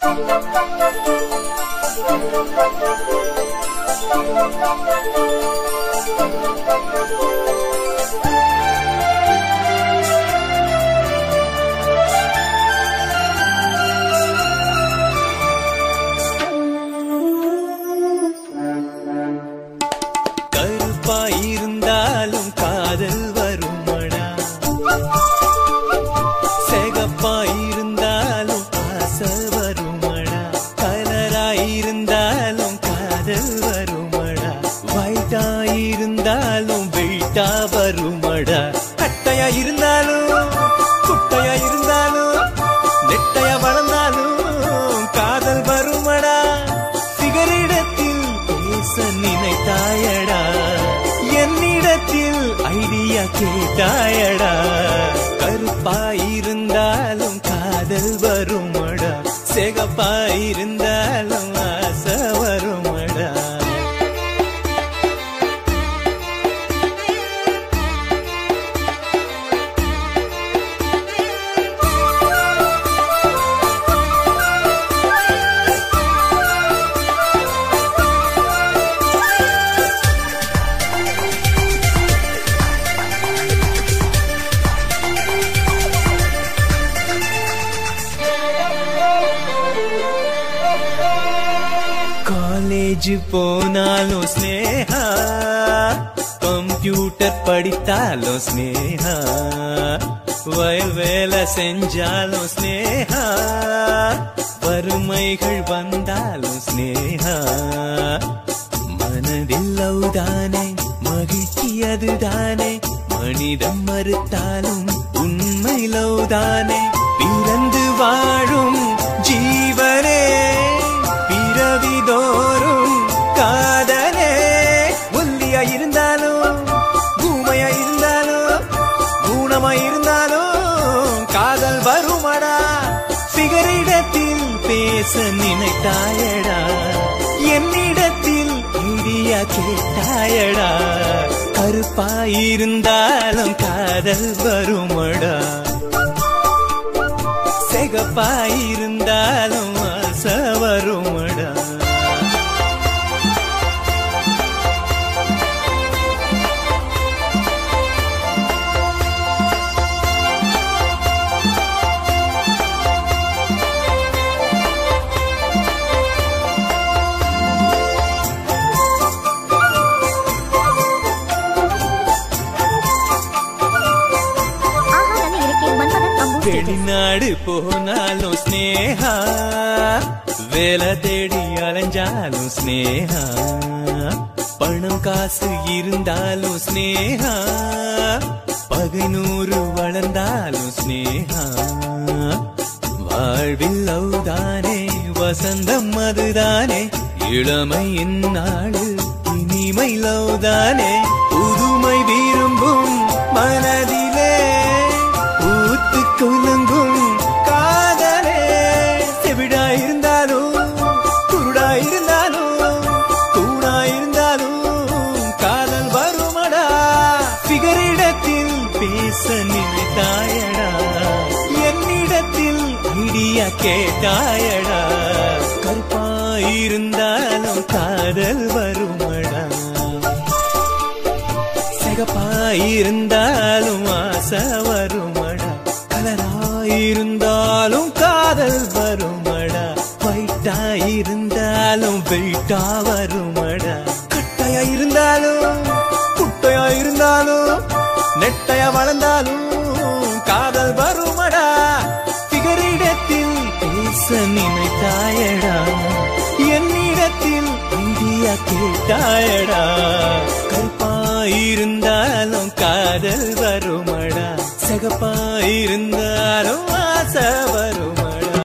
கருப்பாயிருந்தாலும் காதல் வருமடா? வைட்டா இருந்தாலும் வெயிட்டா வருமடா? கட்டையா இருந்தாலும் குட்டையா இருந்தாலும் நெட்டையா வளர்ந்தாலும் காதல் வருமடா? சிகரிடத்தில் பேச நினைத்தாயடா? என்னிடத்தில் ஐடியா கேட்டாயடா? கருப்பாயிருந்தாலும் காதல் வருமடா? சிகப்பாயிருந்தாலும் காலேஜ் போனாலும் ஸ்னேகா கம்ப்யூட்டர் படித்தாலும் ஸ்னேகா வயல் வேலை செஞ்சாலும் ஸ்னேகா வறுமைகள் வந்தாலும் ஸ்னேகா மனதில் லவ்தானே மகிழ்ச்சி அதுதானே மனிதம் மறுத்தாலும் உண்மை லவ்தானே? பிறந்து வாழும் இருந்தாலும் பூமையா இருந்தாலும் ஊனமா இருந்தாலும் காதல் வருமடா? சிகரிடத்தில் பேச நினைத்தாயடா? என்னிடத்தில் இடியா கேட்டாயடா? கருப்பாயிருந்தாலும் காதல் வருமடா? செகப்பாயிருந்தாலும் ஆசை வருமடா? வெளிநாடு போனாலும் ஸ்னேகா வேலை தேடி அலைஞ்சாலும் ஸ்னேகா பணம் காசு இருந்தாலும் ஸ்னேகா பகைநூறு வளர்ந்தாலும் ஸ்னேகா வாழ்வில் லவ்தானே வசந்தம் அதுதானே இளமை இந்நாடு இனிமை லவ்தானே பேச நினைத்தாயடா. என்னிடத்தில் இடிய கேட்டாயடா. கருப்பாயிருந்தாலும் காதல் வருமடா. சிகப்பாயிருந்தாலும் ஆசை வருமடா. கலராயிருந்தாலும் காதல் வருமடா. வைட்டாயிருந்தாலும் வெயிட்டா பேச நினைத்தாயடா என்னிடத்தில் இந்தியா கேட்டாயடா. கருப்பாயிருந்தாலும் காதல் வருமடா. சகப்பாயிருந்தாலும்